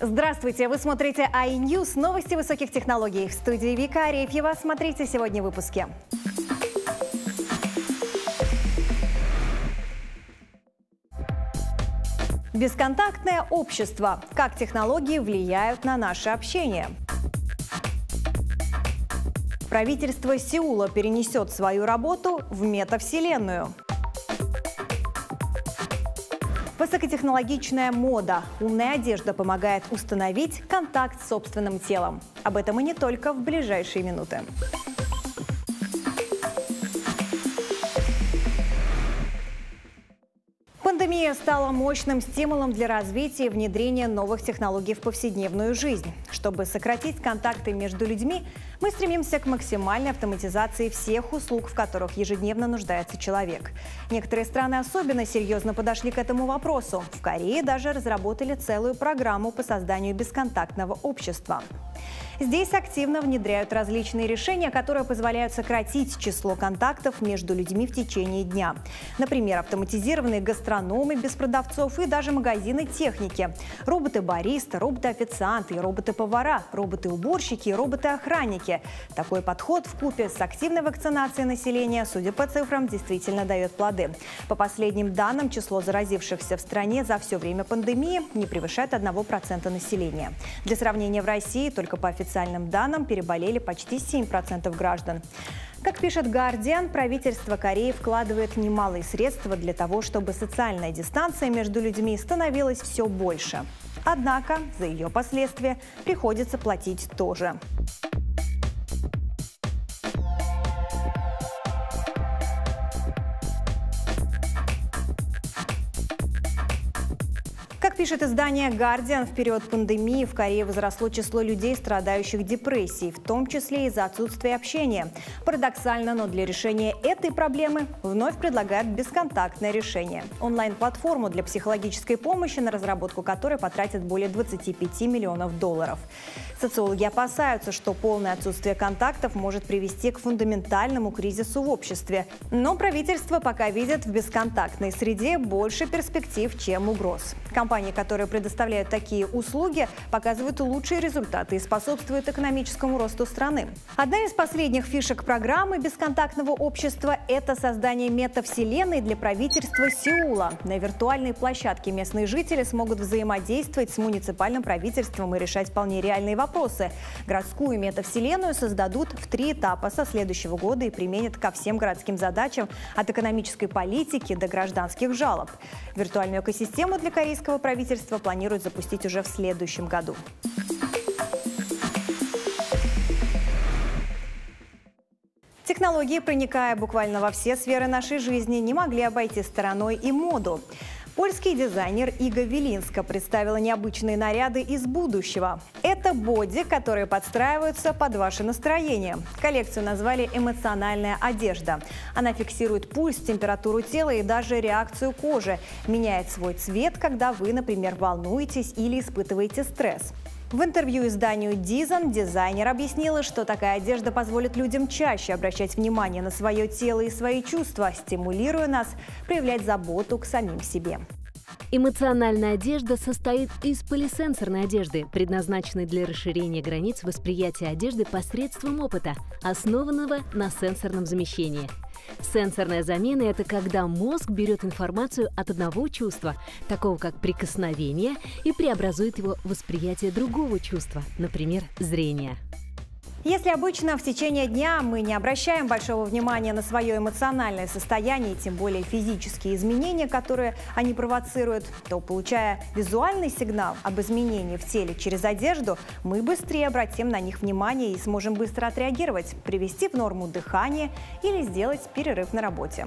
Здравствуйте! Вы смотрите iNews, новости высоких технологий. В студии Вика Арефьева. Смотрите сегодня в выпуске. Бесконтактное общество. Как технологии влияют на наше общение. Правительство Сеула перенесет свою работу в метавселенную. Высокотехнологичная мода. Умная одежда помогает установить контакт с собственным телом. Об этом и не только в ближайшие минуты. Пандемия стала мощным стимулом для развития и внедрения новых технологий в повседневную жизнь. Чтобы сократить контакты между людьми, мы стремимся к максимальной автоматизации всех услуг, в которых ежедневно нуждается человек. Некоторые страны особенно серьезно подошли к этому вопросу. В Корее даже разработали целую программу по созданию бесконтактного общества. Здесь активно внедряют различные решения, которые позволяют сократить число контактов между людьми в течение дня. Например, автоматизированные гастрономы без продавцов и даже магазины техники. Роботы-бариста, роботы-официанты, роботы-повара, роботы-уборщики и роботы-охранники. Такой подход в купе с активной вакцинацией населения, судя по цифрам, действительно дает плоды. По последним данным, число заразившихся в стране за все время пандемии не превышает 1% населения. Для сравнения, в России только по официальным данным переболели почти 7% граждан. Как пишет «Гардиан», правительство Кореи вкладывает немалые средства для того, чтобы социальная дистанция между людьми становилась все больше. Однако за ее последствия приходится платить тоже. Пишет издание Guardian, в период пандемии в Корее возросло число людей, страдающих депрессией, в том числе из-за отсутствия общения. Парадоксально, но для решения этой проблемы вновь предлагают бесконтактное решение. Онлайн-платформу для психологической помощи, на разработку которой потратят более 25 миллионов долларов. Социологи опасаются, что полное отсутствие контактов может привести к фундаментальному кризису в обществе. Но правительство пока видит в бесконтактной среде больше перспектив, чем угроз. Компании, которые предоставляют такие услуги, показывают лучшие результаты и способствуют экономическому росту страны. Одна из последних фишек программы бесконтактного общества – это создание метавселенной для правительства Сеула. На виртуальной площадке местные жители смогут взаимодействовать с муниципальным правительством и решать вполне реальные вопросы. Городскую метавселенную создадут в три этапа со следующего года и применят ко всем городским задачам от экономической политики до гражданских жалоб. Виртуальную экосистему для корейского правительства планируют запустить уже в следующем году. Технологии, проникая буквально во все сферы нашей жизни, не могли обойти стороной и моду. Польский дизайнер Ига Велинска представила необычные наряды из будущего. Это боди, которые подстраиваются под ваше настроение. Коллекцию назвали «Эмоциональная одежда». Она фиксирует пульс, температуру тела и даже реакцию кожи. Меняет свой цвет, когда вы, например, волнуетесь или испытываете стресс. В интервью изданию Dizon дизайнер объяснила, что такая одежда позволит людям чаще обращать внимание на свое тело и свои чувства, стимулируя нас проявлять заботу к самим себе. Эмоциональная одежда состоит из полисенсорной одежды, предназначенной для расширения границ восприятия одежды посредством опыта, основанного на сенсорном замещении. Сенсорная замена – это когда мозг берет информацию от одного чувства, такого как прикосновение, и преобразует его в восприятие другого чувства, например, зрения. Если обычно в течение дня мы не обращаем большого внимания на свое эмоциональное состояние, тем более физические изменения, которые они провоцируют, то, получая визуальный сигнал об изменении в теле через одежду, мы быстрее обратим на них внимание и сможем быстро отреагировать, привести в норму дыхание или сделать перерыв на работе.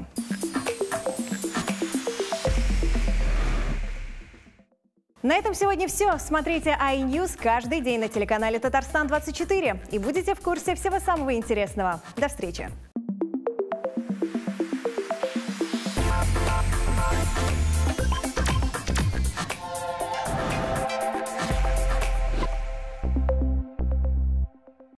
На этом сегодня все. Смотрите iNews каждый день на телеканале Татарстан-24 и будете в курсе всего самого интересного. До встречи!